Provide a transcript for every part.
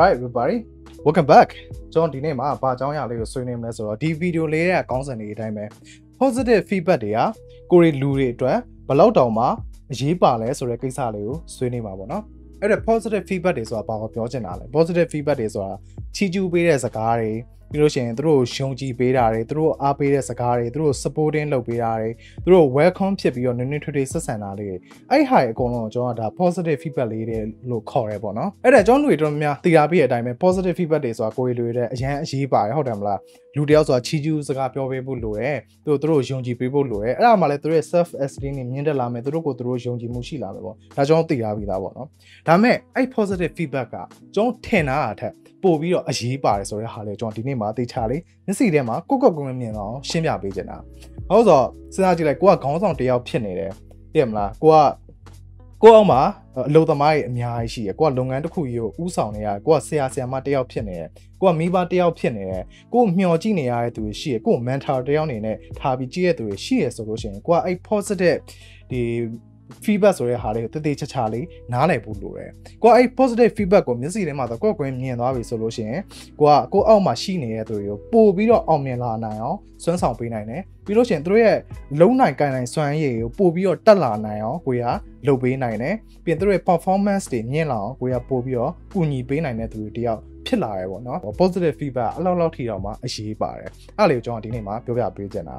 Right everybody welcome back ကျွန်တော်ဒီနေ့မှာဘာအကြောင်းအရာလေးကိုဆွေးနွေးမလဲဆိုတော့ဒီဗီဒီယိုလေးရဲ့အကောင်းစဉ်တွေအတိုင်းပဲ positive feedback တွေကကိုရီလူတွေအတွက်ဘယ်လောက်တောင်မှအရေးပါလဲဆိုတဲ့ကိစ္စလေးကိုဆွေးနွေးမှာပေါ့နော်အဲ့ဒါ positive feedback တွေဆိုတာဘာကိုပြောချင်တာလဲ positive feedback တွေဆိုတာချီးကျူးပေးတဲ့စကားတွေ ပြီးလို့ရှိရင်သူတို့ယုံကြည်ပေးတာတွေသူတို့အားပေးတဲ့စကားတွေသူတို့ supporting လုပ်ပေးတာတွေသူတို့ welcome ဖြစ်ပြီးတော့နည်းနည်းထွေးထွေးဆက်ဆံတာလေးအဲ့ဟာအကုန်လုံးကျွန်တော်ကဒါ positive feedback လေးတွေလို့ခေါ်ရဲပေါ့နော်အဲ့ဒါကျွန်တော်လူတွေတော်တော်များသိတာပြီးတဲ့အတိုင်းပဲ positive feedback တွေဆိုတာကိုယ်လူတွေတဲ့အရန်အရေးပါတယ်ဟုတ်တယ်မလားလူတယောက်ဆိုတာချီးကျူးစကားပြောပေးဖို့လိုတယ်သူတို့သူတို့ယုံကြည်ပေးဖို့လိုတယ်အဲ့ဒါမှလည်းသူတို့ရဲ့ self esteem တွေမြင့်တက်လာမယ်သူတို့ကိုသူတို့ယုံကြည်မှုရှိလာမယ်ပေါ့ဒါကျွန်တော်သိတာပြီးသားပေါ့နော်ဒါမဲ့အဲ့ positive feedback ကကျွန်တော်ထင်တာအထက်ပို့ပြီးတော့အရေးပါတယ်ဆိုတဲ့ဟာလေးကျွန်တော်ဒီနေ့မှာသိချလေးမျက်စိထဲမှာကိုကော့ကုန်းမြင်အောင်ရှင်းပြပေးချင်တာဟုတ်ဆိုစဉ်းစားကြည့်လိုက်ကိုကခေါင်းဆောင်တယောက်ဖြစ်နေတယ်သိရမလားကိုကကိုအောင်မှာအလုပ်သမားကြီးအများကြီးရှိရယ်ကိုကလုပ်ငန်းတစ်ခုကြီးကိုဥဆောင်နေရကိုကဆရာဆရာမတယောက်ဖြစ်နေတယ်ကိုကမိဘတယောက်ဖြစ်နေတယ်ကိုမျှော်ကြည့်နေရတဲ့သူတွေရှိရယ်ကို mentor တယောက်အနေနဲ့ထားပြီးကြည့်ရတဲ့သူတွေရှိရယ်ဆိုလို့ရှိရင်ကိုကအဲ့ positive ဒီ feedback ဆိုတဲ့ဟာလေးကိုတည်တည်ချာချာလေးနားလည်ဖို့လိုတယ်။ကိုကအဲ့ positive feedback ကိုမျက်စိထဲမှာတော့ကိုယ့်ကိုယ်မြင်သွားပြီဆိုလို့ရှိရင်ကိုကကိုအောက်မှာရှိနေတဲ့သူတွေကိုပို့ပြီးတော့အောင်မြင်လာနိုင်အောင်စွမ်းဆောင်ပေးနိုင်တယ်။ပြီးလို့ရှိရင်သူတို့ရဲ့လုံးနိုင်ကိုင်နိုင်စွမ်းရည်ကိုပို့ပြီးတော့တက်လာနိုင်အောင်ကိုကလုပ်ပေးနိုင်တယ်။ပြီးရင်သူတို့ရဲ့ performance တွေမြင့်လာအောင်ကိုကပို့ပြီးတော့ကူညီပေးနိုင်တဲ့သူတွေတယောက်ဖြစ်လာရဲပေါ့နော် positive feedback အလောက်လောက်ထိတော့မှအရေးပါတယ်အဲ့လေကိုကျွန်တော်ဒီနေ့မှာပြောပြပေးချင်တာ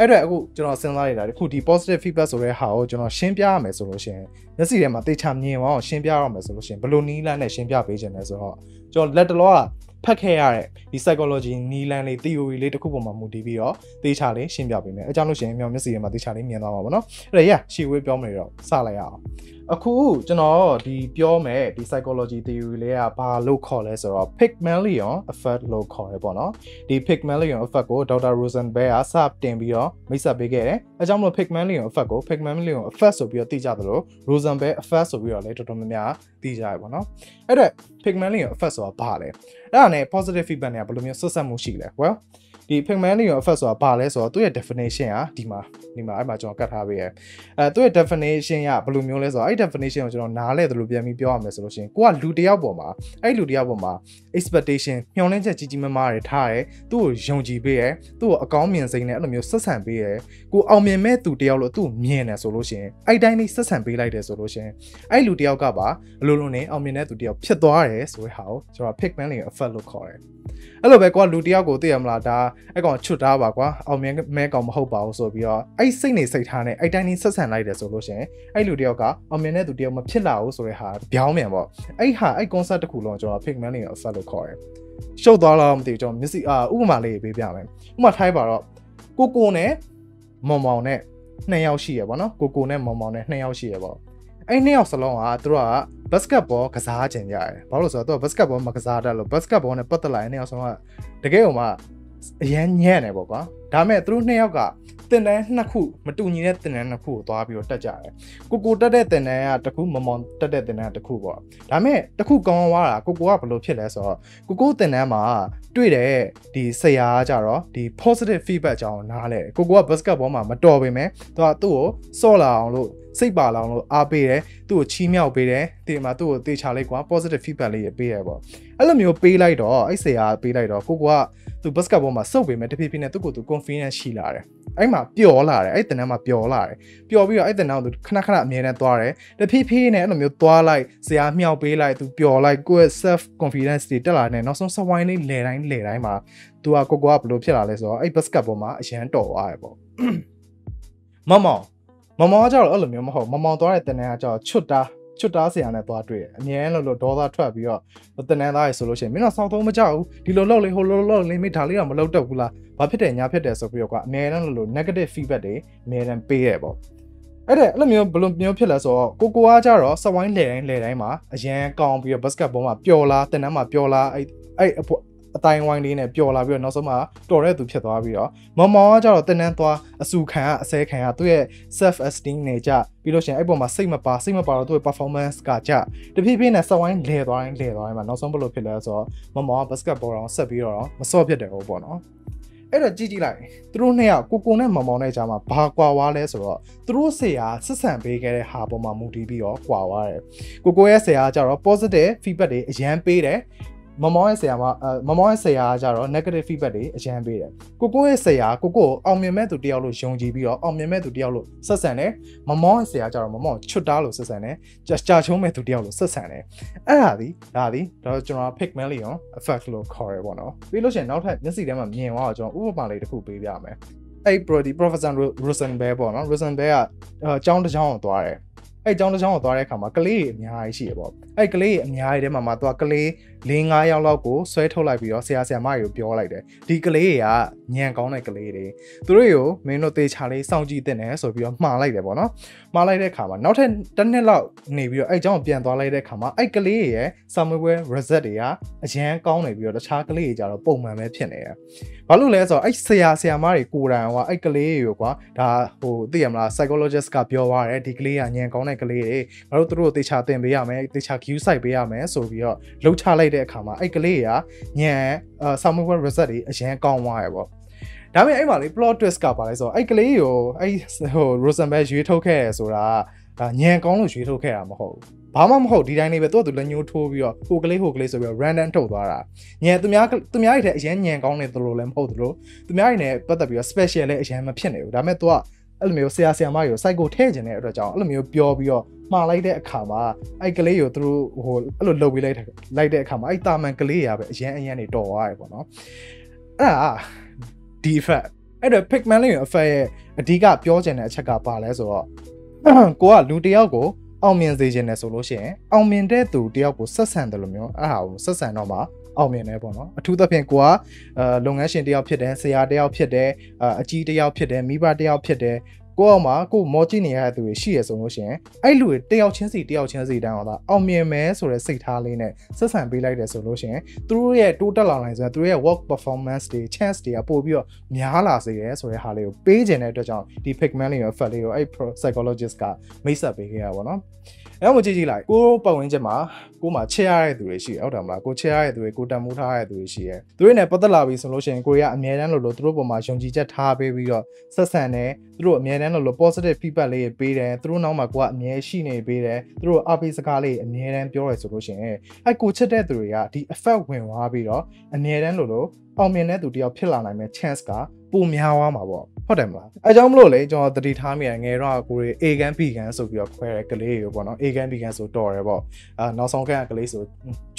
အဲ့တော့အခုကျွန်တော်စဉ်းစားနေတာဒီခုဒီ positive feedback ဆိုတဲ့ဟာကိုကျွန်တော်ရှင်းပြရမယ်ဆိုလို့ရှိရင်မျက်စိထဲမှာတေချာမြင်အောင်ရှင်းပြရမယ်ဆိုလို့ရှိရင်ဘယ်လိုနီးလန်းနဲ့ရှင်းပြပေးခြင်းလဲဆိုတော့ကျွန်တော်လက်တလောကဖတ်ခဲ့ရတဲ့ဒီ psychology နီးလန်းလေး theory လေးတစ်ခုပေါ်မှာမူတည်ပြီးတော့တေချာလေးရှင်းပြပေးမယ်အဲကြောင့်လို့ရှိရင်မျက်စိထဲမှာတေချာလေးမြင်သွားမှာပေါ့နော်အဲ့ဒါရရှေ့ဝေးပြောမယ်တော့စလိုက်ရအောင် အခုကျွန်တော်ဒီပြောမယ်ဒီ psychology theory လေးကဘာလို့ခေါ်လဲဆိုတော့ Pygmalion effect လို့ခေါ်ရပေါ့နော်ဒီ Pygmalion effect ကို Dr. Rosenberg ကစတင်ပြီးတော့မိတ်ဆက်ပေးခဲ့တယ်အဲကြောင့်မလို့ Pygmalion effect ကို Pygmalion effect ဆိုပြီးတော့သိကြသလို Rosenberg effect ဆိုပြီးတော့လည်းတော်တော်များများသိကြရပါတော့အဲ့တော့ Pygmalion effect ဆိုတာဘာလဲအဲ့ဒါနဲ့ positive feedback နဲ့ဘယ်လိုမျိုးဆက်ဆက်မှုရှိလဲ well ဒီ Pygmalion effect ဆိုတာဘာလဲဆိုတော့သူ့ရဲ့ definition ကဒီမှာဒီမှာအဲ့မှာကျွန်တော်ကတ်ထားပေးရအဲသူ့ရဲ့ definition ကဘယ်လိုမျိုးလဲဆိုတော့အဲ့ definition ကိုကျွန်တော်နားလဲတယ်လို့ပြန်ပြီးပြောရမယ်ဆိုလို့ရှိရင်ကိုကလူတစ်ယောက်ပေါ်မှာအဲ့လူတစ်ယောက်ပေါ်မှာ expectation မျှော်လင့်ချက်ကြီးကြီးမားမားတွေထားတယ်သူ့ကိုယုံကြည်ပေးတယ်သူ့ကိုအကောင်းမြင်စိတ်နဲ့အဲ့လိုမျိုးဆက်ဆံပေးတယ်ကိုအောင်မြင်မဲ့သူတစ်ယောက်လို့သူ့မြင်တယ်ဆိုလို့ရှိရင်အဲ့တိုင်းလေးဆက်ဆံပေးလိုက်တယ်ဆိုလို့ရှိရင်အဲ့လူတစ်ယောက်ကပါအလိုလိုနဲ့အောင်မြင်တဲ့သူတစ်ယောက်ဖြစ်သွားတယ်ဆိုတဲ့ဟာကိုကျွန်တော် Pygmalion effect လို့ခေါ်တယ်အဲ့လိုပဲကွာလူတယောက်ကိုသိရမလားဒါအဲ့ကောင်ချွတ်တာပါကွာအောင်မြင်မဲကောင်မဟုတ်ပါဘူးဆိုပြီးတော့အဲ့စိတ်နေစိတ်ထားနဲ့အဲ့တိုင်းနေဆက်ဆံလိုက်တယ်ဆိုလို့ရှိရင်အဲ့လူတယောက်ကအောင်မြင်တဲ့သူတယောက်မဖြစ်လာဘူးဆိုတဲ့ဟာပြောင်းမြန်ပေါ့အဲ့ဟာအဲ့ concept တစ်ခုလုံးကျွန်တော် Pygmalion effect လို့ခေါ်တယ်ရှုပ်သွားလားမသိဘူးကျွန်တော်မျက်စိအာဥပမာလေးပေးပြမယ်ဥပမာထိုင်းပါတော့ကိုကိုနဲ့မောင်မောင်နဲ့နှစ်ယောက်ရှိရပေါ့နော်ကိုကိုနဲ့မောင်မောင်နဲ့နှစ်ယောက်ရှိရပေါ့အဲ့နှစ်ယောက်စလုံးကသူတို့ကဘတ်စကတ်ဘောကစားခြင်းကြရတယ်ဘာလို့လဲဆိုတော့သူကဘတ်စကတ်ဘောမှာကစားတတ်လို့ဘတ်စကတ်ဘောနဲ့ပတ်သက်လာတဲ့နှစ်ယောက်စလုံးကတကယ်ဟိုမှာ အရန်ညံ့နေပေါ့ကွာဒါမဲ့သူတို့နှစ်ယောက်ကတင်တန်းနှစ်ခုမတူညီတဲ့တင်တန်းနှစ်ခုကိုသွားပြီးတော့တက်ကြတယ်ကိုကိုတက်တဲ့တင်တန်းကတစ်ခုမမောင်တက်တဲ့တင်တန်းကတစ်ခုပေါ့ဒါမဲ့တစ်ခုကောင်းသွားတာကိုကိုကဘယ်လိုဖြစ်လဲဆိုတော့ကိုကိုတင်တန်းမှာ တွေ့တဲ့ဒီဆရာကကြတော့ဒီ positive feedback ကြောင်းနားလဲကိုကိုက basketball မှာမတော်ပေမဲ့သူကသူ့ကိုစော့လာအောင်လို့စိတ်ပါလောင်လို့အားပေးတယ်သူ့ကိုချီးမြှောက်ပေးတယ်ဒီမှာသူ့ကိုတေချာလိုက်ကွာ positive feedback လေးပေးရပေါ့အဲ့လိုမျိုးပေးလိုက်တော့အဲ့ဆရာပေးလိုက်တော့ကိုကသူ basketball မှာစုပ်ပေးမယ်တဖြည်းဖြည်းနဲ့သူ့ကိုသူ confidence ရှိလာတယ် အဲ့မှာပျော်လာတယ်အဲ့တနန်းမှာပျော်လာတယ်ပျော်ပြီးတော့အဲ့တနန်းကိုသူခဏခဏအမြဲတမ်းသွားတယ်တဖြည်းဖြည်းနဲ့အဲ့လိုမျိုးသွားလိုက်ဆရာမြှောက်ပေးလိုက်သူပျော်လိုက်ကိုယ့်ရဲ့ self confidence တွေတက်လာတယ်နောက်ဆုံးစဝိုင်းလေးလဲတိုင်းလဲတိုင်းမှာသူကကိုကိုကဘယ်လိုဖြစ်လာလဲဆိုတော့အဲ့ basketball မှာအရန်တော်သွားတယ်ပေါ့မမောင်မမောင်ကကြတော့အဲ့လိုမျိုးမဟုတ်မမောင်သွားတဲ့တနန်းကကြတော့ချွတ်တာ ချွတ်တားဆရာနဲ့သွားတွေ့တယ်အမြဲလို့လို့ဒေါသထွက်ပြီးတော့တနန်းသားရေဆိုလို့ရှိရင်မင်းတော့စောက်သုံးမကြောက်ဘူးဒီလိုလုပ်လေဟိုလိုလုပ်လေမင်းဒါလေးတော့မလုပ်တော့ဘူးလားဘာဖြစ်တယ်ညာဖြစ်တယ်ဆိုပြီးတော့ကွာအမြဲတမ်းလို့လို့ negative feedback တွေအမြဲတမ်းပေးရပေါ့အဲ့ဒါအဲ့လိုမျိုးဘယ်လိုမျိုးဖြစ်လဲဆိုတော့ကိုကိုကကြတော့စဝိုင်းလဲတိုင်းလဲတိုင်းမှာအရန်ကောင်းပြီးတော့ဘတ်စကတ်ဘောမှာပျော်လားတင်တန်းမှာပျော်လားအဲ့အဲ့ အတိုင်းဝိုင်းလေးနဲ့ပျော်လာပြီးတော့နောက်ဆုံးမှာတော်တဲ့သူဖြစ်သွားပြီးတော့မောင်မောင်ကကြတော့တင်းတန်းသွားအဆူခံကအစဲခံကသူ့ရဲ့ self esteem နေကြပြီးလို့ရှိရင်အဲ့ပေါ်မှာစိတ်မပါစိတ်မပါတော့သူ့ရဲ့ performance ကကြတဖြည်းဖြည်းနဲ့စဝိုင်းလဲသွားရင်လဲသွားရင်မှာနောက်ဆုံးဘယ်လိုဖြစ်လဲဆိုတော့မောင်မောင်က basketball တော့ဆက်ပြီးတော့မစော့ဖြစ်တယ်ဟုတ်ပေါ့နော်အဲ့တော့ကြည့်ကြည့်လိုက်သူတို့နှစ်ယောက်ကိုကိုနဲ့မောင်မောင်နဲ့ကြားမှာဘာကွာဝါလဲဆိုတော့သူတို့ဆရာဆက်ဆံပေးခဲ့တဲ့ဟာပေါ်မှာမူတည်ပြီးတော့ကွာဝါတယ်ကိုကိုရဲ့ဆရာကကြတော့ positive feedback တွေအရန်ပေးတယ် မမောင်ရဲ့ဆရာမမမောင်ရဲ့ဆရာကကြတော့ negative feedback တွေအရန်ပေးတယ်ကိုကိုရဲ့ဆရာကိုကိုအောင်မြင်မဲ့သူတယောက်လို့ယုံကြည်ပြီးတော့အောင်မြင်မဲ့သူတယောက်လို့ဆက်ဆံတယ်မမောင်ရဲ့ဆရာကကြတော့မမောင်ချွတ်တားလို့ဆက်ဆံတယ်ကြာကြာချုံးမဲ့သူတယောက်လို့ဆက်ဆံတယ်အဲ့ဒါဒီဒါဒီတော့ကျွန်တော် Pygmalion effect လို့ခေါ်ရပေါ့နော်ပြီးလို့ရှိရင်နောက်ထပ်မျက်စိထဲမှာမြင်သွားတော့ကျွန်တော်ဥပမာလေးတစ်ခုပေးပြမယ်အဲ့ Brody Professor Rosenberg ပေါ့နော် Rosenberg ကအကြောင်းတစ်ကြောင်းကိုသွားတယ် အဲ့ကျောင်းတစ်ကျောင်းကိုသွားတဲ့အခါမှာကလေးတွေအများကြီးရှိရပေါ့အဲ့ကလေးတွေအများကြီးထဲမှာမှသူကကလေး၄၅ယောက်လောက်ကိုဆွဲထုတ်လိုက်ပြီးတော့ဆရာဆရာမတွေကိုပြောလိုက်တယ်ဒီကလေးတွေကညံကောင်းတဲ့ကလေးတွေသူတို့ကိုမင်းတို့သေချာလေးစောင့်ကြည့်တဲ့နယ်ဆိုပြီးတော့မှားလိုက်တယ်ပေါ့နော်မှားလိုက်တဲ့အခါမှာနောက်ထပ်တစ်နှစ်လောက်နေပြီးတော့အဲ့ကျောင်းကိုပြန်သွားလိုက်တဲ့အခါမှာအဲ့ကလေးရဲ့ summer result တွေကအရန်ကောင်းနေပြီးတော့တခြားကလေးတွေကြတော့ပုံမှန်ပဲဖြစ်နေတယ်ဘာလို့လဲဆိုတော့အဲ့ဆရာဆရာမတွေကိုယ်တိုင်ကအဲ့ကလေးတွေကိုကွာဒါဟိုသိရမလား psychologist ကပြောသွားတယ်ဒီကလေးကညံကောင်းတဲ့ကလေးတွေငါတို့တို့သေချာသင်ပေးရမယ်သေချာ queue site ပေးရမယ်ဆိုပြီးတော့လှုပ်ချလိုက်တဲ့အခါမှာအဲ့ကလေးကညံ summer result တွေအရန်ကောင်းသွားရပေါ့ဒါပေမဲ့အဲ့မှာလေ plot twist ကပါလဲဆိုတော့အဲ့ကလေးကိုအဲ့ဟို Rosenberg ရွေးထုတ်ခဲ့ရဆိုတာဒါညံကောင်းလို့ရွေးထုတ်ခဲ့တာမဟုတ်ဘူးဘာမှမဟုတ်ဒီတိုင်းလေးပဲသူ့သူလက်ညှိုးထိုးပြီးတော့ဟိုကလေးဟိုကလေးဆိုပြီးတော့ random ထုတ်သွားတာညံသူများသူများတွေတဲ့အရင်ညံကောင်းနေသလိုလည်းမဟုတ်သလိုသူများတွေနဲ့ပတ်သက်ပြီးတော့ special လည်းအရင်မဖြစ်နေဘူးဒါပေမဲ့ तू က အဲ့လိုမျိုးဆရာဆရာမတွေကို site ကိုထည့်ခြင်းတဲ့အတွက်ကြောင့်အဲ့လိုမျိုးပြောပြီးတော့မှားလိုက်တဲ့အခါမှာအဲ့ကလေးကိုသူတို့ဟိုအဲ့လိုလုပ်ပေးလိုက်လိုက်တဲ့အခါမှာအဲ့တာမန်ကလေးရပဲအရင်အရင်နေတော်သွားတယ်ပေါ့နော်အဲ့ဒါဒီ effect အဲ့တော့ pigment effect ရဲ့အဓိကပြောချင်တဲ့အချက်ကပါလဲဆိုတော့ကိုကလူတယောက်ကိုအောင်မြင်စေခြင်းနဲ့ဆိုလို့ရှိရင်အောင်မြင်တဲ့သူတယောက်ကိုဆက်ဆံတယ်လို့မျိုးအဲ့ဟာကိုဆက်ဆံတော့မှ အောင်မြင်တယ်ပေါ့နော်အထူးသဖြင့်ကိုကအဲလုပ်ငန်းရှင်တယောက်ဖြစ်တယ်ဆရာတယောက်ဖြစ်တယ်အကြီးတယောက်ဖြစ်တယ်မိဘတယောက်ဖြစ်တယ်ကိုအောင်မှာကိုမောကြည့်နေရတဲ့သူတွေရှိရဆိုလို့ရှိရင်အဲ့လူတွေတယောက်ချင်းစီတယောက်ချင်းစီတန်းအောင်သာအောင်မြင်မယ်ဆိုတဲ့စိတ်ထားလေးနဲ့ဆက်ဆံပေးလိုက်တယ်ဆိုလို့ရှိရင်သူတို့ရဲ့တိုးတက်လာနိုင်ဆိုရင်သူတို့ရဲ့ work performance တွေ chance တွေကပို့ပြီးတော့များလာစေတယ်ဆိုတဲ့ဟာလေးကိုပေးခြင်းတဲ့အတွက်ကြောင့်ဒီ pigment လေးရော effect လေးကိုအဲ့ psychologist ကမိတ်ဆက်ပေးခဲ့ရပါတော့ အဲ့မှာကြည့်ကြည့်လိုက်ကိုပတ်ဝန်းကျင်မှာကိုမှချစ်ရတဲ့သူတွေရှိတယ်ဟုတ်တယ်မလားကိုချစ်ရတဲ့သူတွေကိုတန်မိုးထားရတဲ့သူတွေရှိတယ်သူတို့နဲ့ပတ်သက်လာပြီဆိုလို့ရှိရင်ကိုရီးယားအမြဲတမ်းလို့လို့သူတို့ပုံမှာယုံကြည်ချက်ထားပေးပြီးတော့ဆက်ဆံတယ်သူတို့အမြဲတမ်းလို့လို့ positive feedback လေးပေးတယ်သူတို့နောက်မှာကိုကအမြဲရှိနေပေးတယ်သူတို့အားပေးစကားလေးအမြဲတမ်းပြောရဆိုလို့ရှိရင်အဲ့ကိုချစ်တဲ့သူတွေကဒီ effect ဝင်သွားပြီးတော့အမြဲတမ်းလို့လို့အောင်မြင်တဲ့သူတယောက်ဖြစ်လာနိုင်မဲ့ chance က ပိုများသွားမှာပေါ့ဟုတ်တယ်မလားအဲကြောင့်မလို့လေကျွန်တော်တတိထားမိရငယ်တော့ကိုရီ A ကန် B ကန်ဆိုပြီးတော့ခွဲတဲ့ကလေးတွေပေါ့နော် A ကန် B ကန်ဆိုတော်တယ်ပေါ့အာနောက်ဆုံးကကလေးဆို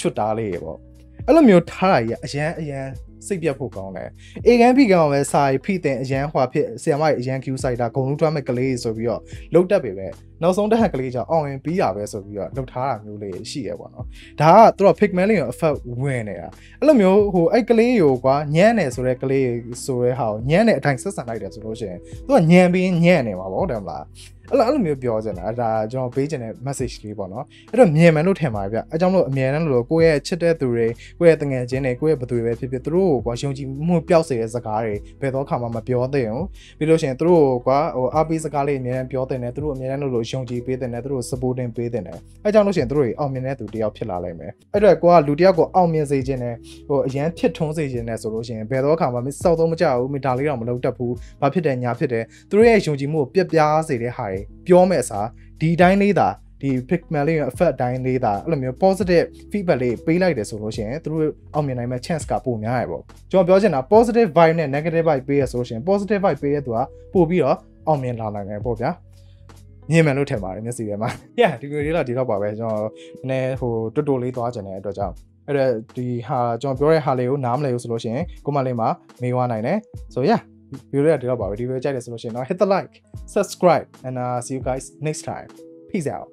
ချွတ်တားလေးတွေပေါ့အဲ့လိုမျိုးထားတာကြီးအရန်အရန်စိတ်ပြတ်ဖို့ကောင်းတယ်။ A ကန် B ကန်ပဲစာရီဖိတင်အရန်ဟွာဖြစ်ဆီယမကြီးအရန် Q ဆိုင်တာဂုံလုံးထွမ်းမဲ့ကလေးဆိုပြီးတော့လုတ်တက်ပေပဲ နောက်ဆုံးတက်ဟက်ကလေးကြောင့်အောင်ရင်ပြီးတာပဲဆိုပြီးတော့လုတ်ထားတာမျိုးလေးရှိရပေါ့နော်။ဒါကသူတို့ pigment လေးကို effect ဝင်နေတာ။အဲ့လိုမျိုးဟိုအဲ့ကလေးကိုကွာညံ့နေဆိုတဲ့ကလေးဆိုတဲ့ဟာကိုညံ့နေအတိုင်းဆက်ဆံလိုက်တယ်ဆိုလို့ရှိရင်သူကညံပြီးညံ့နေမှာပေါ့တယ်မလား။အဲ့လိုအဲ့လိုမျိုးပြောချင်တာဒါကျွန်တော်ပေးချင်တဲ့ message လေးပေါ့နော်အဲ့တော့မြင်မယ်လို့ထင်ပါတယ်ဗျအဲကြောင့်မလို့အမြဲတမ်းလို့ကိုယ့်ရဲ့ချစ်တဲ့သူတွေကိုယ့်ရဲ့တငယ်ချင်းတွေကိုယ့်ရဲ့ဘသူတွေပဲဖြစ်ဖြစ်သူတို့ကိုကွာယုံကြည်မှုပျောက်စေတဲ့စကားတွေဘယ်တော့ခါမှမပြောသင့်ဘူးပြီးလို့ရှိရင်သူတို့ကိုကွာဟိုအားပေးစကားလေးအမြဲတမ်းပြောသင့်တယ်သူတို့အမြဲတမ်းလို့ယုံကြည်ပေးသင့်တယ်သူတို့ supporting ပေးသင့်တယ်အဲကြောင့်လို့ရှိရင်သူတို့တွေအောင်မြင်တဲ့သူတယောက်ဖြစ်လာလိမ့်မယ်အဲ့တော့ကိုကလူတယောက်ကိုအောင်မြင်စေခြင်းနဲ့ဟိုအရန်ဖြစ်ထွန်းစေခြင်းနဲ့ဆိုလို့ရှိရင်ဘယ်တော့ခါမှမစောက်သုံးမကြဘူးမိဒါလေးတော့မလုပ်တတ်ဘူးဘာဖြစ်တယ်ညာဖြစ်တယ်သူတို့ရဲ့ယုံကြည်မှုကိုပြက်ပြားစေတဲ့ဟာတွေပြောမဲ့အစားဒီတိုင်းလေးသာဒီ pigment လေးရဲ့ effect တိုင်းလေးသာအဲ့လိုမျိုး positive feedback လေးပေးလိုက်တယ်ဆိုလို့ရှိရင်သူတို့အောင်မြင်နိုင်မဲ့ chance ကပိုများရပေါ့ကျွန်တော်ပြောချင်တာ positive vibe နဲ့ negative vibe ပေးရဆိုလို့ရှိရင် positive vibe ပေးတဲ့သူကပို့ပြီးတော့အောင်မြင်လာနိုင်တယ်ပေါ့ဗျာ မြင်မှန်လို့ထင်ပါတယ်မျက်စိထဲမှာ yeah ဒီ video လေးတော့ပါပဲကျွန်တော်နည်းဟိုတွတ်တိုလေးသွားကြတဲ့အတွက်ကြောင့်အဲ့ဒါဒီဟာကျွန်တော်ပြောတဲ့ဟာလေးကိုနားမလည်ဘူးဆိုလို့ရှိရင်ကိုမလေးမှာမေးဝနိုင်တယ် so yeah ဗီဒီယိုရဒီတော့ပါပဲဒီဗီဒီယိုကြိုက်တယ်ဆိုလို့ရှိရင်တော့ hit the like subscribe and uh, see you guys next time peace out